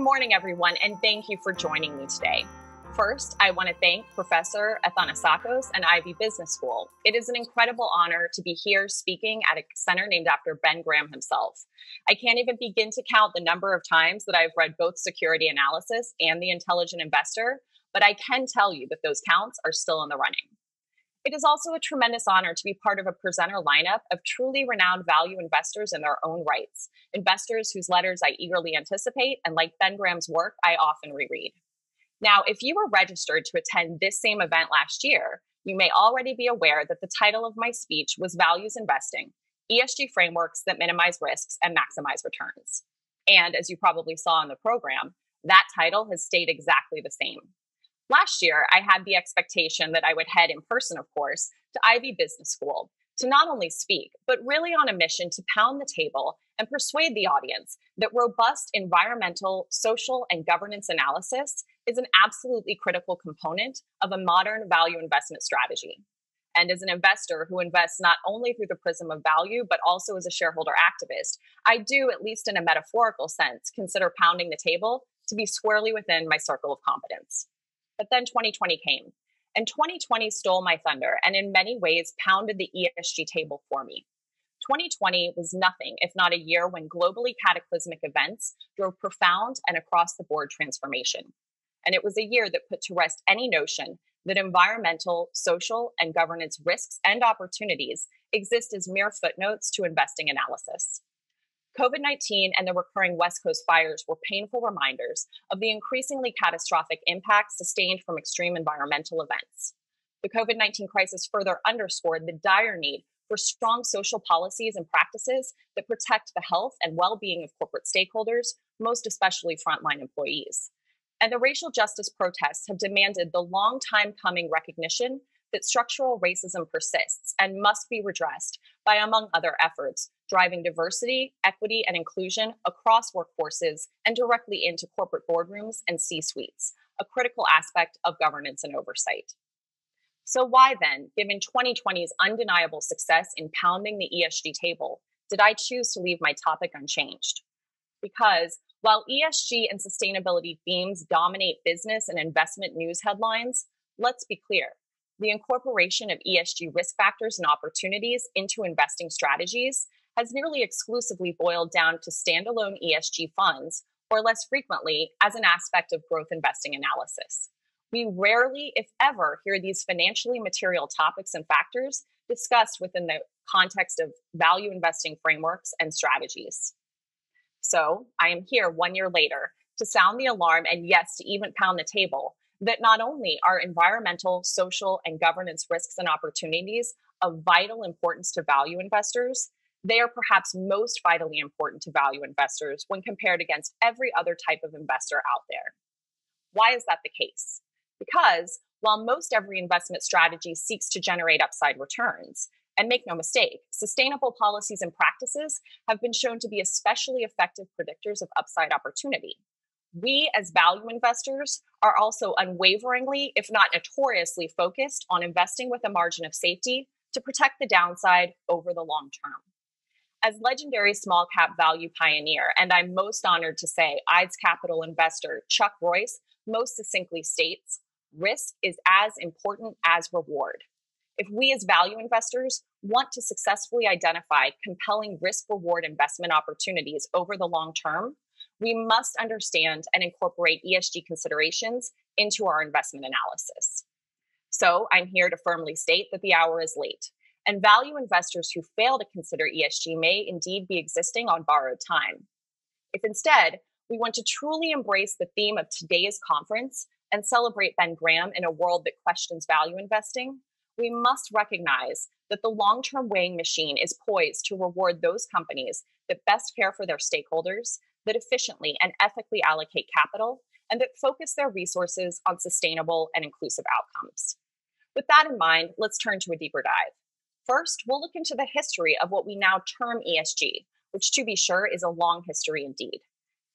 Good morning, everyone, and thank you for joining me today. First, I want to thank Professor Athanassakos and Ivey Business School. It is an incredible honor to be here speaking at a center named after Ben Graham himself. I can't even begin to count the number of times that I've read both Security Analysis and The Intelligent Investor, but I can tell you that those counts are still in the running. It is also a tremendous honor to be part of a presenter lineup of truly renowned value investors in their own rights, investors whose letters I eagerly anticipate, and like Ben Graham's work, I often reread. Now, if you were registered to attend this same event last year, you may already be aware that the title of my speech was Values Investing ESG Frameworks that Minimize Risks and Maximize Returns. And as you probably saw in the program, that title has stayed exactly the same. Last year, I had the expectation that I would head in person, of course, to Ivey Business School to not only speak, but really on a mission to pound the table and persuade the audience that robust environmental, social, and governance analysis is an absolutely critical component of a modern value investment strategy. And as an investor who invests not only through the prism of value, but also as a shareholder activist, I do, at least in a metaphorical sense, consider pounding the table to be squarely within my circle of competence. But then 2020 came, and 2020 stole my thunder and in many ways pounded the ESG table for me. 2020 was nothing if not a year when globally cataclysmic events drove profound and across the board transformation. And it was a year that put to rest any notion that environmental, social, and governance risks and opportunities exist as mere footnotes to investing analysis. COVID 19 and the recurring West Coast fires were painful reminders of the increasingly catastrophic impacts sustained from extreme environmental events. The COVID 19 crisis further underscored the dire need for strong social policies and practices that protect the health and well being of corporate stakeholders, most especially frontline employees. And the racial justice protests have demanded the long time coming recognition that structural racism persists and must be redressed by, among other efforts, driving diversity, equity, and inclusion across workforces and directly into corporate boardrooms and C suites, a critical aspect of governance and oversight. So, why then, given 2020's undeniable success in pounding the ESG table, did I choose to leave my topic unchanged? Because while ESG and sustainability themes dominate business and investment news headlines, let's be clear the incorporation of ESG risk factors and opportunities into investing strategies has nearly exclusively boiled down to standalone ESG funds, or less frequently, as an aspect of growth investing analysis. We rarely, if ever, hear these financially material topics and factors discussed within the context of value investing frameworks and strategies. So I am here one year later to sound the alarm and, yes, to even pound the table that not only are environmental, social, and governance risks and opportunities of vital importance to value investors, they are perhaps most vitally important to value investors when compared against every other type of investor out there. Why is that the case? Because while most every investment strategy seeks to generate upside returns, and make no mistake, sustainable policies and practices have been shown to be especially effective predictors of upside opportunity we as value investors are also unwaveringly, if not notoriously, focused on investing with a margin of safety to protect the downside over the long term. As legendary small cap value pioneer, and I'm most honored to say IDES Capital investor Chuck Royce most succinctly states risk is as important as reward. If we as value investors want to successfully identify compelling risk reward investment opportunities over the long term, we must understand and incorporate ESG considerations into our investment analysis. So I'm here to firmly state that the hour is late, and value investors who fail to consider ESG may indeed be existing on borrowed time. If instead, we want to truly embrace the theme of today's conference and celebrate Ben Graham in a world that questions value investing, we must recognize that the long term weighing machine is poised to reward those companies that best care for their stakeholders that efficiently and ethically allocate capital and that focus their resources on sustainable and inclusive outcomes. With that in mind, let's turn to a deeper dive. First, we'll look into the history of what we now term ESG, which to be sure is a long history indeed.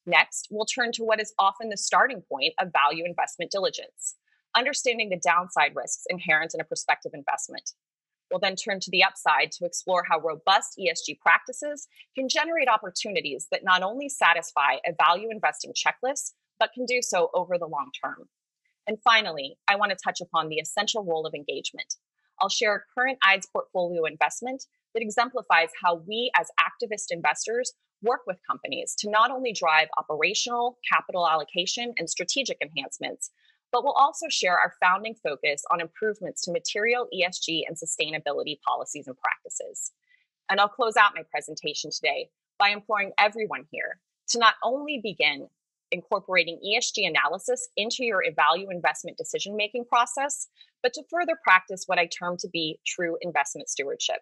Next, we'll turn to what is often the starting point of value investment diligence, understanding the downside risks inherent in a prospective investment. We'll then turn to the upside to explore how robust ESG practices can generate opportunities that not only satisfy a value investing checklist, but can do so over the long term. And finally, I want to touch upon the essential role of engagement. I'll share a current IDES portfolio investment that exemplifies how we as activist investors work with companies to not only drive operational, capital allocation, and strategic enhancements, but we'll also share our founding focus on improvements to material ESG and sustainability policies and practices. And I'll close out my presentation today by imploring everyone here to not only begin incorporating ESG analysis into your value investment decision making process, but to further practice what I term to be true investment stewardship.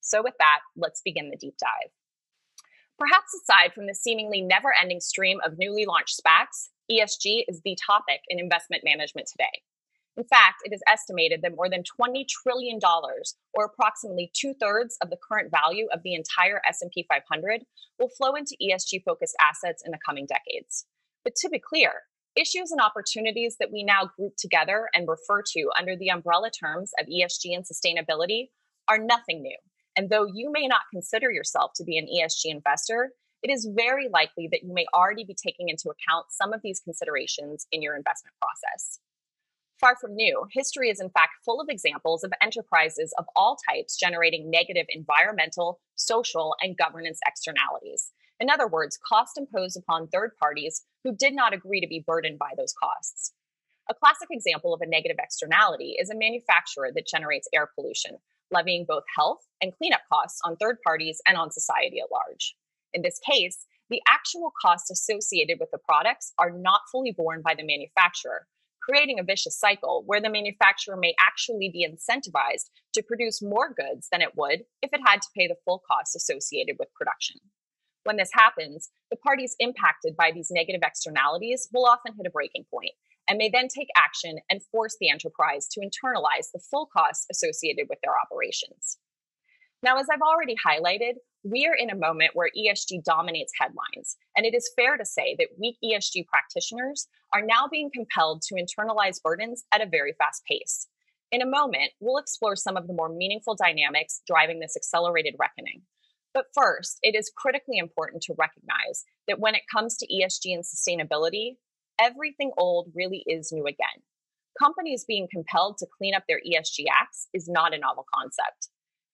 So, with that, let's begin the deep dive. Perhaps aside from the seemingly never ending stream of newly launched SPACs, ESG is the topic in investment management today. In fact, it is estimated that more than $20 trillion, or approximately two-thirds of the current value of the entire S&P 500, will flow into ESG-focused assets in the coming decades. But to be clear, issues and opportunities that we now group together and refer to under the umbrella terms of ESG and sustainability are nothing new and though you may not consider yourself to be an ESG investor, it is very likely that you may already be taking into account some of these considerations in your investment process. Far from new, history is in fact full of examples of enterprises of all types generating negative environmental, social, and governance externalities. In other words, cost imposed upon third parties who did not agree to be burdened by those costs. A classic example of a negative externality is a manufacturer that generates air pollution, levying both health and cleanup costs on third parties and on society at large. In this case, the actual costs associated with the products are not fully borne by the manufacturer, creating a vicious cycle where the manufacturer may actually be incentivized to produce more goods than it would if it had to pay the full costs associated with production. When this happens, the parties impacted by these negative externalities will often hit a breaking point and may then take action and force the enterprise to internalize the full costs associated with their operations. Now, as I've already highlighted, we are in a moment where ESG dominates headlines, and it is fair to say that weak ESG practitioners are now being compelled to internalize burdens at a very fast pace. In a moment, we'll explore some of the more meaningful dynamics driving this accelerated reckoning. But first, it is critically important to recognize that when it comes to ESG and sustainability, everything old really is new again. Companies being compelled to clean up their ESG acts is not a novel concept.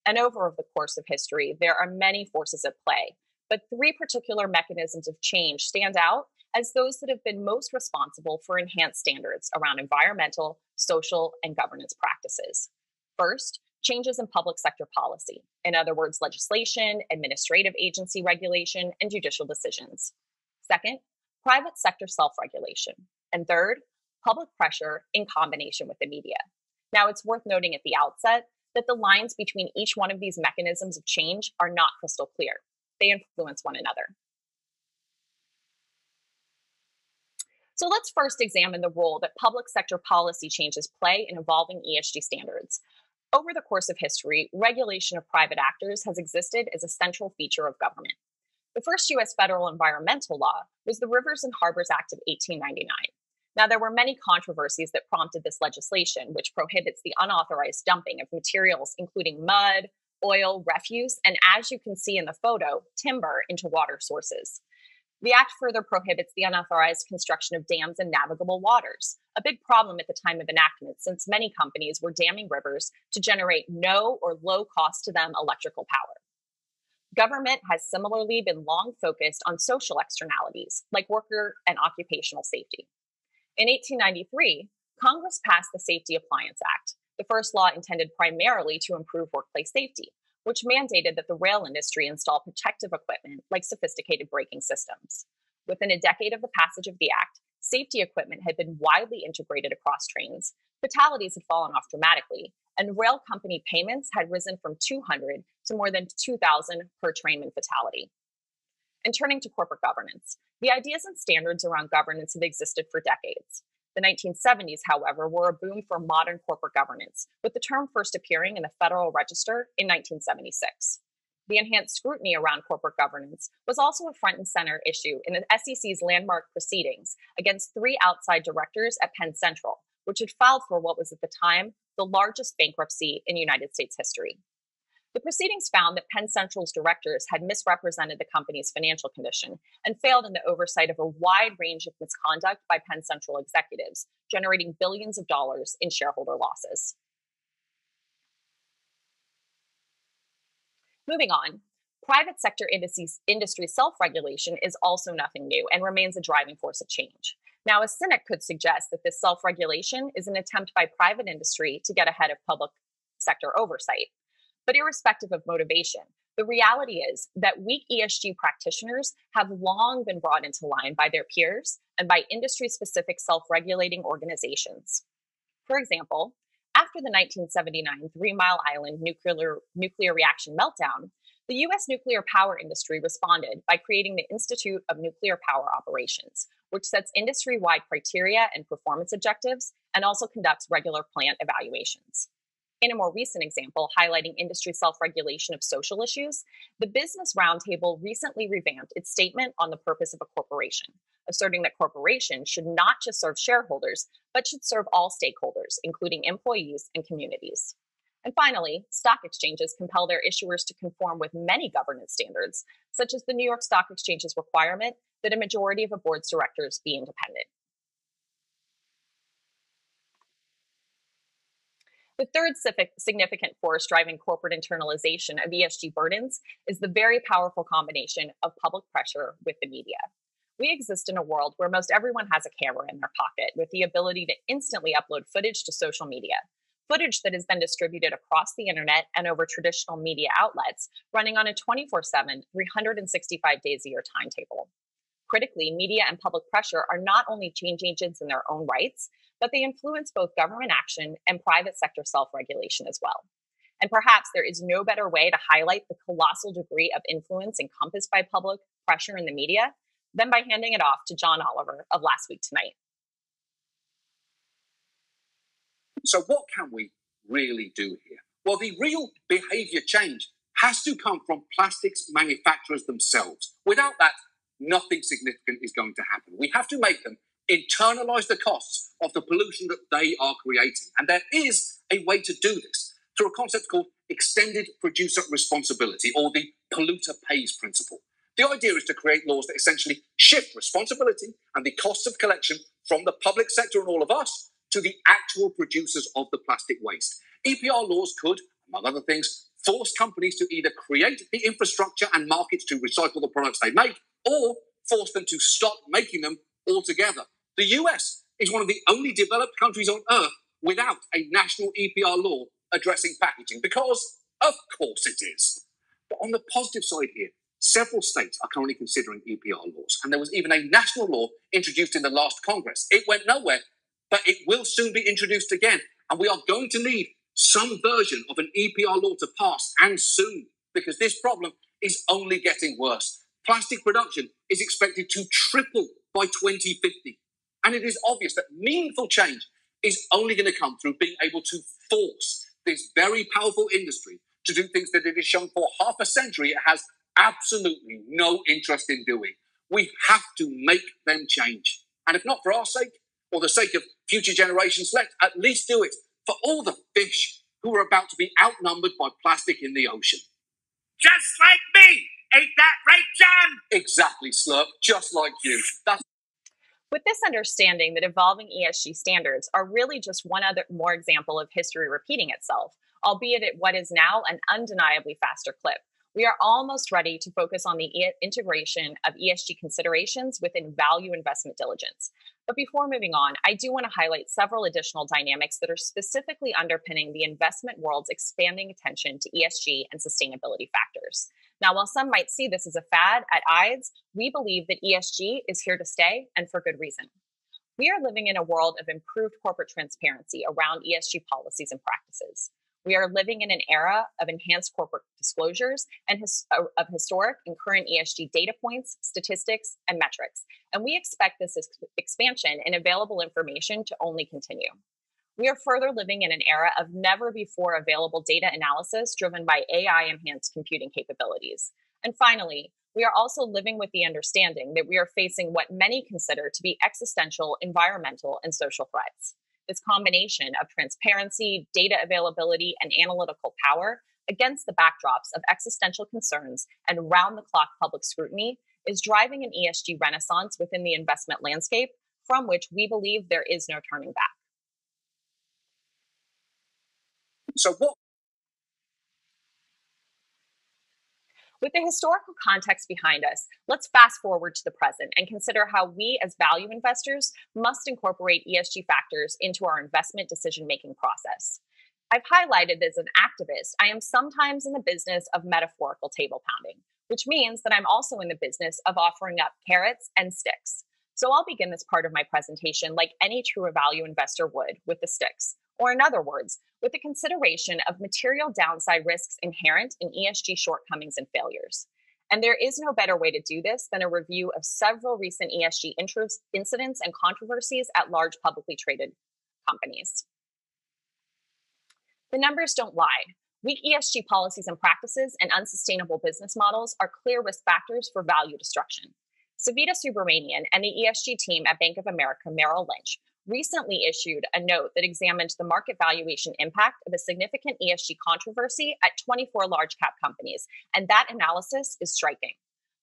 And over the course of history, there are many forces at play, but three particular mechanisms of change stand out as those that have been most responsible for enhanced standards around environmental, social, and governance practices. First, changes in public sector policy, in other words, legislation, administrative agency regulation, and judicial decisions. Second, private sector self regulation. And third, public pressure in combination with the media. Now, it's worth noting at the outset that the lines between each one of these mechanisms of change are not crystal clear. They influence one another. So let's first examine the role that public sector policy changes play in evolving ESG standards. Over the course of history, regulation of private actors has existed as a central feature of government. The first US federal environmental law was the Rivers and Harbors Act of 1899. Now, there were many controversies that prompted this legislation, which prohibits the unauthorized dumping of materials, including mud, oil, refuse, and as you can see in the photo, timber into water sources. The act further prohibits the unauthorized construction of dams in navigable waters, a big problem at the time of enactment since many companies were damming rivers to generate no or low cost to them electrical power. Government has similarly been long focused on social externalities like worker and occupational safety. In 1893, Congress passed the Safety Appliance Act, the first law intended primarily to improve workplace safety, which mandated that the rail industry install protective equipment like sophisticated braking systems. Within a decade of the passage of the act, safety equipment had been widely integrated across trains, fatalities had fallen off dramatically, and rail company payments had risen from 200 to more than 2,000 per trainman fatality. And turning to corporate governance, the ideas and standards around governance have existed for decades. The 1970s, however, were a boom for modern corporate governance, with the term first appearing in the Federal Register in 1976. The enhanced scrutiny around corporate governance was also a front and center issue in the SEC's landmark proceedings against three outside directors at Penn Central, which had filed for what was at the time the largest bankruptcy in United States history. The proceedings found that Penn Central's directors had misrepresented the company's financial condition and failed in the oversight of a wide range of misconduct by Penn Central executives, generating billions of dollars in shareholder losses. Moving on, private sector industry self regulation is also nothing new and remains a driving force of change. Now, a cynic could suggest that this self regulation is an attempt by private industry to get ahead of public sector oversight. But irrespective of motivation, the reality is that weak ESG practitioners have long been brought into line by their peers and by industry specific self regulating organizations. For example, after the 1979 Three Mile Island nuclear, nuclear reaction meltdown, the U.S. nuclear power industry responded by creating the Institute of Nuclear Power Operations, which sets industry wide criteria and performance objectives and also conducts regular plant evaluations. In a more recent example highlighting industry self regulation of social issues, the Business Roundtable recently revamped its statement on the purpose of a corporation, asserting that corporations should not just serve shareholders, but should serve all stakeholders, including employees and communities. And finally, stock exchanges compel their issuers to conform with many governance standards, such as the New York Stock Exchange's requirement that a majority of a board's directors be independent. The third significant force driving corporate internalization of ESG burdens is the very powerful combination of public pressure with the media. We exist in a world where most everyone has a camera in their pocket with the ability to instantly upload footage to social media. Footage that is then distributed across the internet and over traditional media outlets, running on a 24 7, 365 days a year timetable. Critically, media and public pressure are not only change agents in their own rights, but they influence both government action and private sector self regulation as well. And perhaps there is no better way to highlight the colossal degree of influence encompassed by public pressure in the media than by handing it off to John Oliver of Last Week Tonight. So, what can we really do here? Well, the real behavior change has to come from plastics manufacturers themselves. Without that, nothing significant is going to happen. We have to make them internalize the costs of the pollution that they are creating. And there is a way to do this through a concept called extended producer responsibility or the polluter pays principle. The idea is to create laws that essentially shift responsibility and the costs of collection from the public sector and all of us to the actual producers of the plastic waste. EPR laws could, among other things, force companies to either create the infrastructure and markets to recycle the products they make or force them to stop making them altogether. The US is one of the only developed countries on earth without a national EPR law addressing packaging, because of course it is. But on the positive side here, several states are currently considering EPR laws, and there was even a national law introduced in the last Congress. It went nowhere, but it will soon be introduced again, and we are going to need some version of an EPR law to pass, and soon, because this problem is only getting worse. Plastic production is expected to triple by 2050. And it is obvious that meaningful change is only going to come through being able to force this very powerful industry to do things that it has shown for half a century it has absolutely no interest in doing. We have to make them change. And if not for our sake or the sake of future generations, let at least do it for all the fish who are about to be outnumbered by plastic in the ocean. Just like me! Ain't that right, John? Exactly, Slurp, just like you. That's with this understanding that evolving ESG standards are really just one other more example of history repeating itself, albeit at what is now an undeniably faster clip. We are almost ready to focus on the e- integration of ESG considerations within value investment diligence. But before moving on, I do want to highlight several additional dynamics that are specifically underpinning the investment world's expanding attention to ESG and sustainability factors. Now, while some might see this as a fad at IDES, we believe that ESG is here to stay and for good reason. We are living in a world of improved corporate transparency around ESG policies and practices. We are living in an era of enhanced corporate disclosures and his, uh, of historic and current ESG data points, statistics, and metrics. And we expect this ex- expansion in available information to only continue. We are further living in an era of never before available data analysis driven by AI enhanced computing capabilities. And finally, we are also living with the understanding that we are facing what many consider to be existential environmental and social threats. This combination of transparency, data availability, and analytical power against the backdrops of existential concerns and round the clock public scrutiny is driving an ESG renaissance within the investment landscape from which we believe there is no turning back. So, what With the historical context behind us, let's fast forward to the present and consider how we, as value investors, must incorporate ESG factors into our investment decision making process. I've highlighted as an activist, I am sometimes in the business of metaphorical table pounding, which means that I'm also in the business of offering up carrots and sticks. So I'll begin this part of my presentation like any true value investor would with the sticks, or in other words, with the consideration of material downside risks inherent in ESG shortcomings and failures. And there is no better way to do this than a review of several recent ESG incidents and controversies at large publicly traded companies. The numbers don't lie. Weak ESG policies and practices and unsustainable business models are clear risk factors for value destruction. Savita Subramanian and the ESG team at Bank of America Merrill Lynch recently issued a note that examined the market valuation impact of a significant ESG controversy at 24 large cap companies, and that analysis is striking.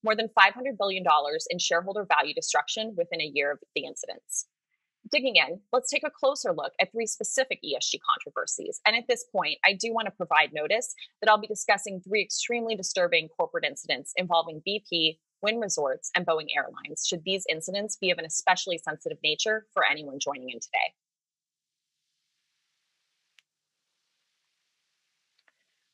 More than $500 billion in shareholder value destruction within a year of the incidents digging in, let's take a closer look at three specific ESG controversies. And at this point, I do want to provide notice that I'll be discussing three extremely disturbing corporate incidents involving BP, Wynn Resorts, and Boeing Airlines, should these incidents be of an especially sensitive nature for anyone joining in today.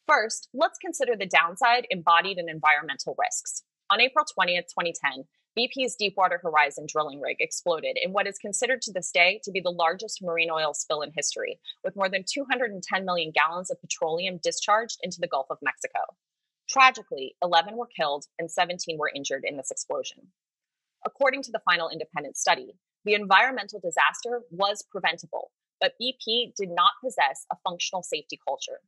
First, let's consider the downside embodied in environmental risks. On April 20th, 2010, BP's Deepwater Horizon drilling rig exploded in what is considered to this day to be the largest marine oil spill in history, with more than 210 million gallons of petroleum discharged into the Gulf of Mexico. Tragically, 11 were killed and 17 were injured in this explosion. According to the final independent study, the environmental disaster was preventable, but BP did not possess a functional safety culture.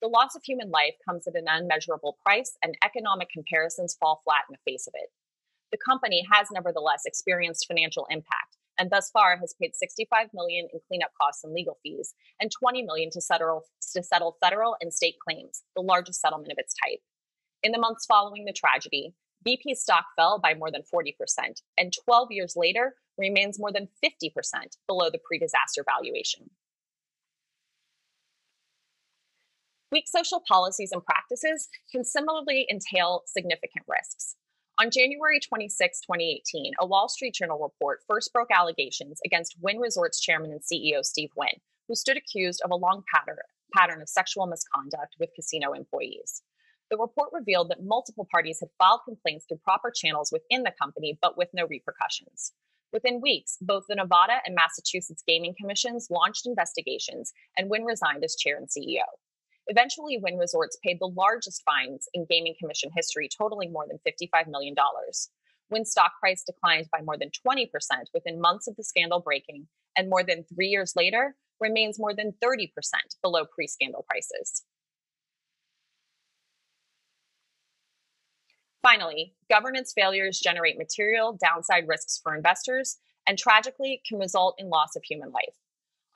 The loss of human life comes at an unmeasurable price, and economic comparisons fall flat in the face of it. The company has nevertheless experienced financial impact and thus far has paid 65 million in cleanup costs and legal fees and 20 million to settle to settle federal and state claims, the largest settlement of its type. In the months following the tragedy, BP stock fell by more than 40% and 12 years later remains more than 50% below the pre-disaster valuation. Weak social policies and practices can similarly entail significant risks. On January 26, 2018, a Wall Street Journal report first broke allegations against Wynn Resorts chairman and CEO Steve Wynn, who stood accused of a long pattern, pattern of sexual misconduct with casino employees. The report revealed that multiple parties had filed complaints through proper channels within the company, but with no repercussions. Within weeks, both the Nevada and Massachusetts gaming commissions launched investigations, and Wynn resigned as chair and CEO. Eventually, Wynn Resorts paid the largest fines in gaming commission history, totaling more than $55 million. Wynn stock price declined by more than 20% within months of the scandal breaking, and more than three years later, remains more than 30% below pre scandal prices. Finally, governance failures generate material downside risks for investors and tragically can result in loss of human life.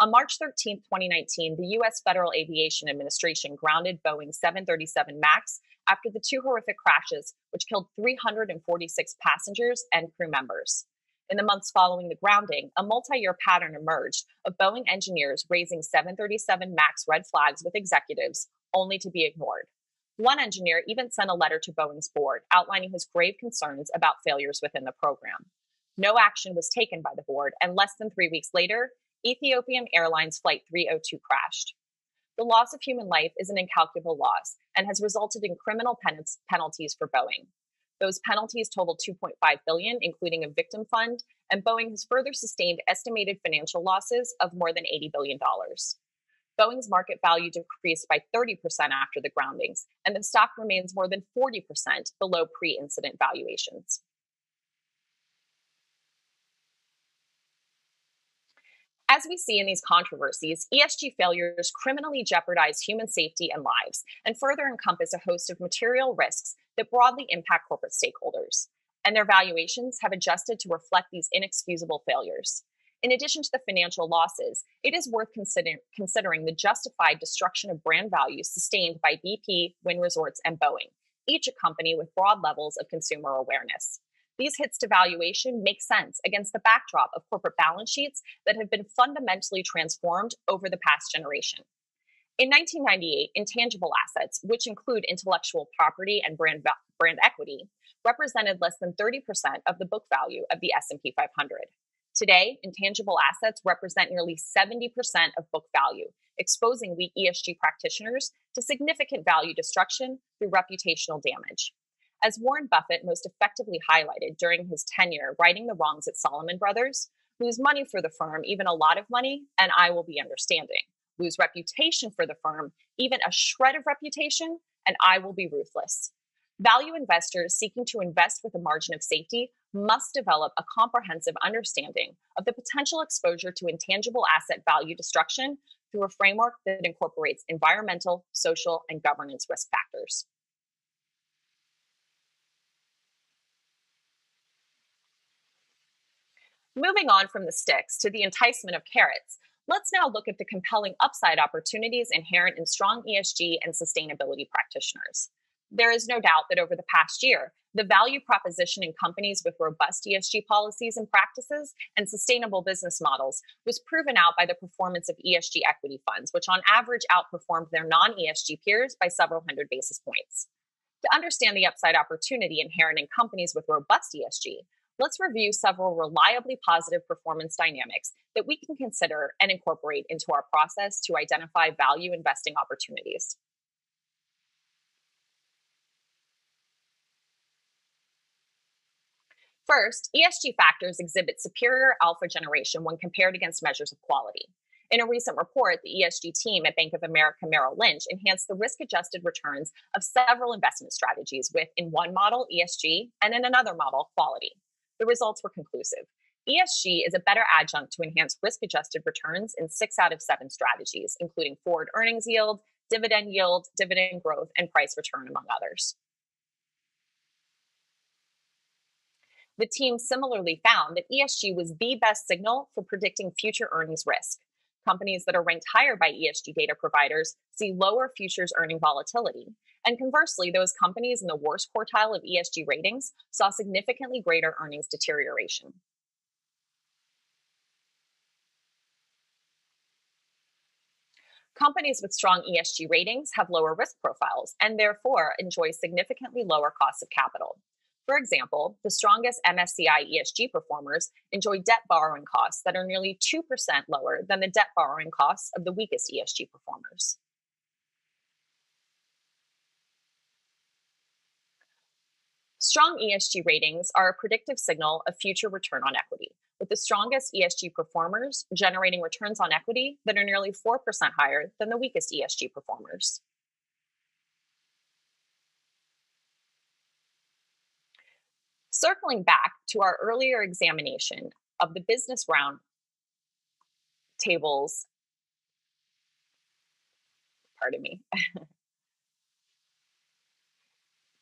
On March 13, 2019, the U.S. Federal Aviation Administration grounded Boeing 737 MAX after the two horrific crashes, which killed 346 passengers and crew members. In the months following the grounding, a multi year pattern emerged of Boeing engineers raising 737 MAX red flags with executives, only to be ignored. One engineer even sent a letter to Boeing's board outlining his grave concerns about failures within the program. No action was taken by the board, and less than three weeks later, Ethiopian Airlines Flight 302 crashed. The loss of human life is an incalculable loss and has resulted in criminal pen- penalties for Boeing. Those penalties total 2.5 billion, including a victim fund, and Boeing has further sustained estimated financial losses of more than 80 billion dollars. Boeing's market value decreased by 30% after the groundings, and the stock remains more than 40% below pre-incident valuations. As we see in these controversies, ESG failures criminally jeopardize human safety and lives and further encompass a host of material risks that broadly impact corporate stakeholders. And their valuations have adjusted to reflect these inexcusable failures. In addition to the financial losses, it is worth consider- considering the justified destruction of brand value sustained by BP, Wynn Resorts, and Boeing, each a company with broad levels of consumer awareness. These hits to valuation make sense against the backdrop of corporate balance sheets that have been fundamentally transformed over the past generation. In 1998, intangible assets, which include intellectual property and brand, brand equity, represented less than 30% of the book value of the S&P 500. Today, intangible assets represent nearly 70% of book value, exposing weak ESG practitioners to significant value destruction through reputational damage. As Warren Buffett most effectively highlighted during his tenure righting the wrongs at Salomon Brothers, lose money for the firm, even a lot of money, and I will be understanding. Lose reputation for the firm, even a shred of reputation, and I will be ruthless. Value investors seeking to invest with a margin of safety must develop a comprehensive understanding of the potential exposure to intangible asset value destruction through a framework that incorporates environmental, social, and governance risk factors. Moving on from the sticks to the enticement of carrots, let's now look at the compelling upside opportunities inherent in strong ESG and sustainability practitioners. There is no doubt that over the past year, the value proposition in companies with robust ESG policies and practices and sustainable business models was proven out by the performance of ESG equity funds, which on average outperformed their non ESG peers by several hundred basis points. To understand the upside opportunity inherent in companies with robust ESG, let's review several reliably positive performance dynamics that we can consider and incorporate into our process to identify value investing opportunities. First, ESG factors exhibit superior alpha generation when compared against measures of quality. In a recent report, the ESG team at Bank of America Merrill Lynch enhanced the risk adjusted returns of several investment strategies with, in one model, ESG, and in another model, quality. The results were conclusive. ESG is a better adjunct to enhance risk adjusted returns in six out of seven strategies, including forward earnings yield, dividend yield, dividend growth, and price return, among others. The team similarly found that ESG was the best signal for predicting future earnings risk. Companies that are ranked higher by ESG data providers see lower futures earning volatility. And conversely, those companies in the worst quartile of ESG ratings saw significantly greater earnings deterioration. Companies with strong ESG ratings have lower risk profiles and therefore enjoy significantly lower costs of capital. For example, the strongest MSCI ESG performers enjoy debt borrowing costs that are nearly 2% lower than the debt borrowing costs of the weakest ESG performers. Strong ESG ratings are a predictive signal of future return on equity, with the strongest ESG performers generating returns on equity that are nearly 4% higher than the weakest ESG performers. Circling back to our earlier examination of the business round tables, pardon me,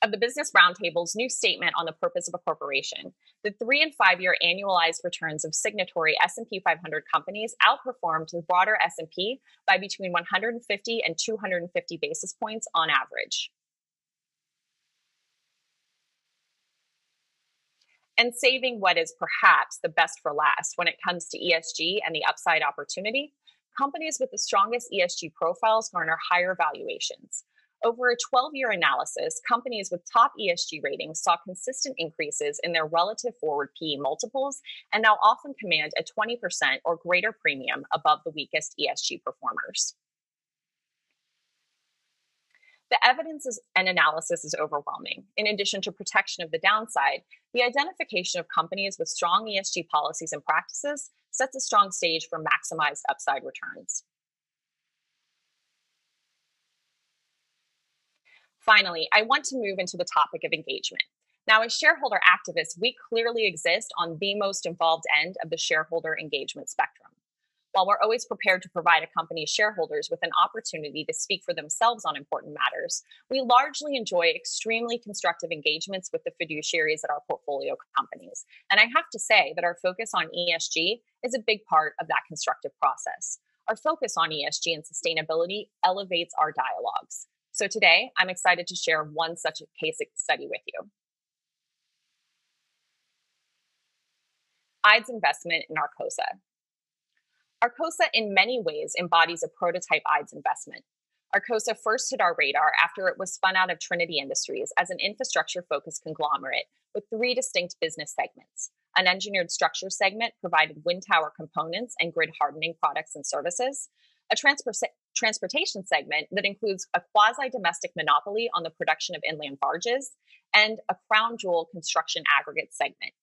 of the Business Roundtable's new statement on the purpose of a corporation, the three and five year annualized returns of signatory S&P 500 companies outperformed the broader S&P by between 150 and 250 basis points on average. And saving what is perhaps the best for last when it comes to ESG and the upside opportunity, companies with the strongest ESG profiles garner higher valuations. Over a 12 year analysis, companies with top ESG ratings saw consistent increases in their relative forward PE multiples and now often command a 20% or greater premium above the weakest ESG performers. The evidence is, and analysis is overwhelming. In addition to protection of the downside, the identification of companies with strong ESG policies and practices sets a strong stage for maximized upside returns. Finally, I want to move into the topic of engagement. Now, as shareholder activists, we clearly exist on the most involved end of the shareholder engagement spectrum. While we're always prepared to provide a company's shareholders with an opportunity to speak for themselves on important matters, we largely enjoy extremely constructive engagements with the fiduciaries at our portfolio companies. And I have to say that our focus on ESG is a big part of that constructive process. Our focus on ESG and sustainability elevates our dialogues. So today, I'm excited to share one such case study with you. IDE's investment in Arcosa. Arcosa, in many ways, embodies a prototype IDES investment. Arcosa first hit our radar after it was spun out of Trinity Industries as an infrastructure focused conglomerate with three distinct business segments. An engineered structure segment provided wind tower components and grid hardening products and services, a transportation segment that includes a quasi domestic monopoly on the production of inland barges, and a crown jewel construction aggregate segment.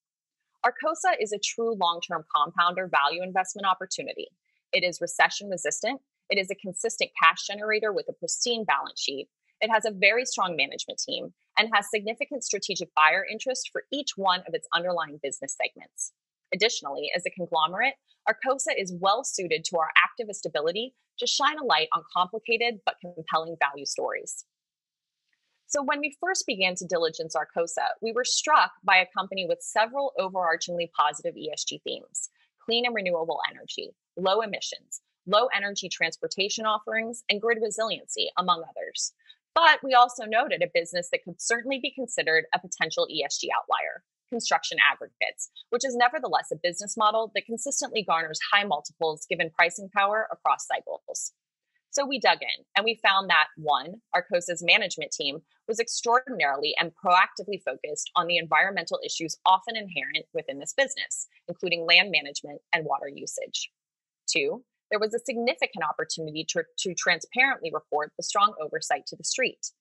Arcosa is a true long term compounder value investment opportunity. It is recession resistant. It is a consistent cash generator with a pristine balance sheet. It has a very strong management team and has significant strategic buyer interest for each one of its underlying business segments. Additionally, as a conglomerate, Arcosa is well suited to our activist ability to shine a light on complicated but compelling value stories. So, when we first began to diligence Arcosa, we were struck by a company with several overarchingly positive ESG themes clean and renewable energy, low emissions, low energy transportation offerings, and grid resiliency, among others. But we also noted a business that could certainly be considered a potential ESG outlier construction aggregates, which is nevertheless a business model that consistently garners high multiples given pricing power across cycles. So we dug in and we found that one, Arcosa's management team was extraordinarily and proactively focused on the environmental issues often inherent within this business, including land management and water usage. Two, there was a significant opportunity to, to transparently report the strong oversight to the street.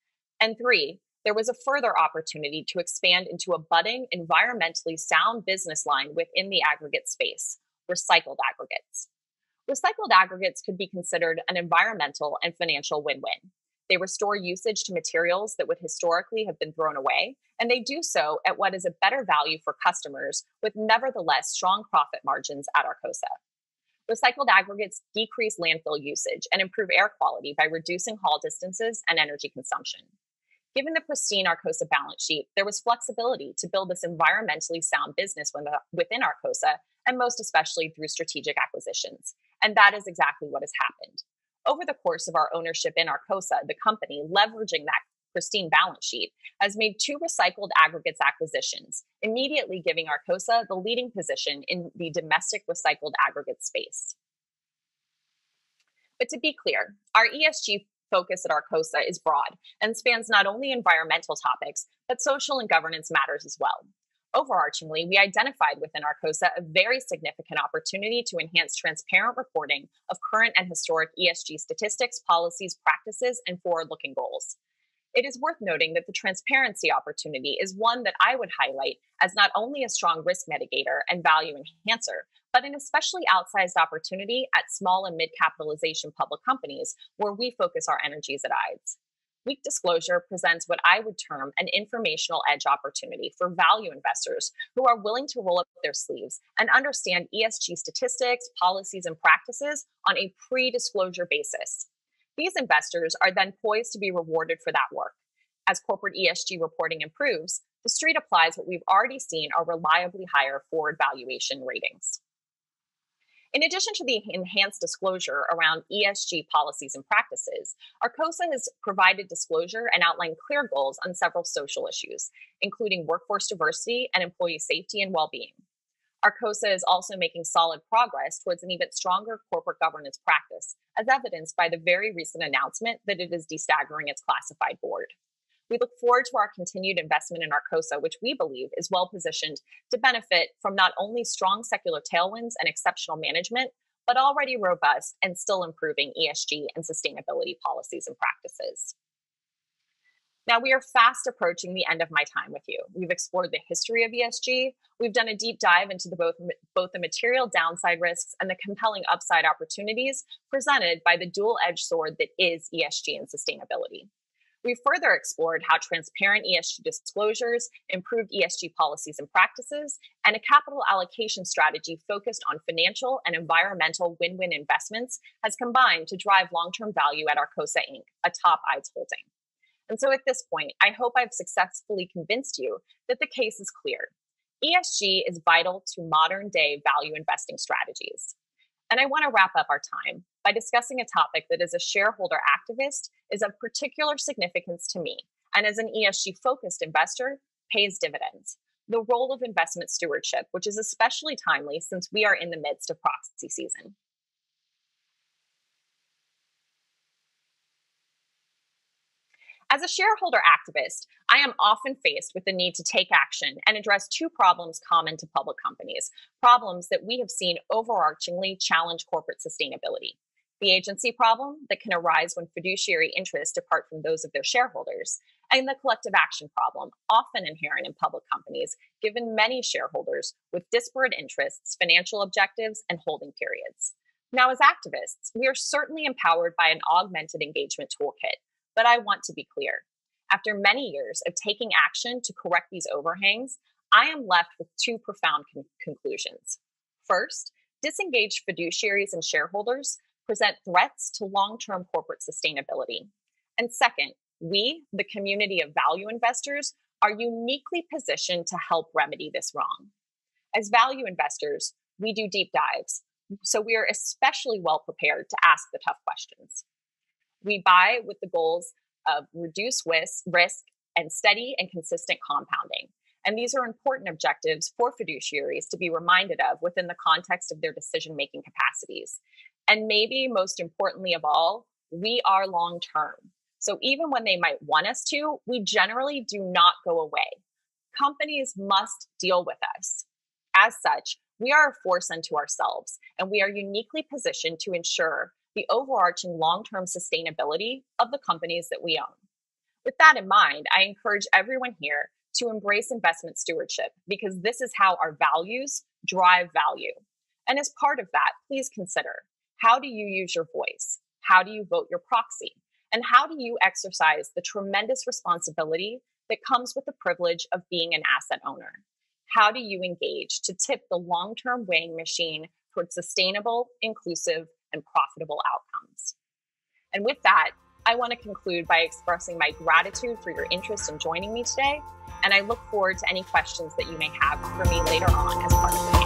And three, there was a further opportunity to expand into a budding, environmentally sound business line within the aggregate space recycled aggregates. Recycled aggregates could be considered an environmental and financial win win. They restore usage to materials that would historically have been thrown away, and they do so at what is a better value for customers with nevertheless strong profit margins at Arcosa. Recycled aggregates decrease landfill usage and improve air quality by reducing haul distances and energy consumption. Given the pristine Arcosa balance sheet, there was flexibility to build this environmentally sound business within Arcosa, and most especially through strategic acquisitions. And that is exactly what has happened. Over the course of our ownership in Arcosa, the company, leveraging that pristine balance sheet, has made two recycled aggregates acquisitions, immediately giving Arcosa the leading position in the domestic recycled aggregate space. But to be clear, our ESG focus at Arcosa is broad and spans not only environmental topics, but social and governance matters as well. Overarchingly, we identified within Arcosa a very significant opportunity to enhance transparent reporting of current and historic ESG statistics, policies, practices, and forward looking goals. It is worth noting that the transparency opportunity is one that I would highlight as not only a strong risk mitigator and value enhancer, but an especially outsized opportunity at small and mid capitalization public companies where we focus our energies at IDES. Weak disclosure presents what I would term an informational edge opportunity for value investors who are willing to roll up their sleeves and understand ESG statistics, policies, and practices on a pre disclosure basis. These investors are then poised to be rewarded for that work. As corporate ESG reporting improves, the street applies what we've already seen are reliably higher forward valuation ratings. In addition to the enhanced disclosure around ESG policies and practices, Arcosa has provided disclosure and outlined clear goals on several social issues, including workforce diversity and employee safety and well being. Arcosa is also making solid progress towards an even stronger corporate governance practice, as evidenced by the very recent announcement that it is destaggering its classified board. We look forward to our continued investment in Arcosa, which we believe is well positioned to benefit from not only strong secular tailwinds and exceptional management, but already robust and still improving ESG and sustainability policies and practices. Now, we are fast approaching the end of my time with you. We've explored the history of ESG. We've done a deep dive into the both, both the material downside risks and the compelling upside opportunities presented by the dual edged sword that is ESG and sustainability. We further explored how transparent ESG disclosures, improved ESG policies and practices, and a capital allocation strategy focused on financial and environmental win win investments has combined to drive long term value at Arcosa Inc., a top IDES holding. And so at this point, I hope I've successfully convinced you that the case is clear. ESG is vital to modern day value investing strategies. And I want to wrap up our time by discussing a topic that, as a shareholder activist, is of particular significance to me, and as an ESG focused investor, pays dividends the role of investment stewardship, which is especially timely since we are in the midst of proxy season. As a shareholder activist, I am often faced with the need to take action and address two problems common to public companies, problems that we have seen overarchingly challenge corporate sustainability. The agency problem that can arise when fiduciary interests depart from those of their shareholders, and the collective action problem, often inherent in public companies, given many shareholders with disparate interests, financial objectives, and holding periods. Now, as activists, we are certainly empowered by an augmented engagement toolkit but I want to be clear. After many years of taking action to correct these overhangs, I am left with two profound con- conclusions. First, disengaged fiduciaries and shareholders present threats to long term corporate sustainability. And second, we, the community of value investors, are uniquely positioned to help remedy this wrong. As value investors, we do deep dives, so we are especially well prepared to ask the tough questions. We buy with the goals of reduce risk and steady and consistent compounding. And these are important objectives for fiduciaries to be reminded of within the context of their decision making capacities. And maybe most importantly of all, we are long term. So even when they might want us to, we generally do not go away. Companies must deal with us. As such, we are a force unto ourselves, and we are uniquely positioned to ensure the overarching long term sustainability of the companies that we own. With that in mind, I encourage everyone here to embrace investment stewardship because this is how our values drive value. And as part of that, please consider how do you use your voice? How do you vote your proxy? And how do you exercise the tremendous responsibility that comes with the privilege of being an asset owner? How do you engage to tip the long term weighing machine towards sustainable, inclusive, and profitable outcomes. And with that, I want to conclude by expressing my gratitude for your interest in joining me today. And I look forward to any questions that you may have for me later on as part of panel.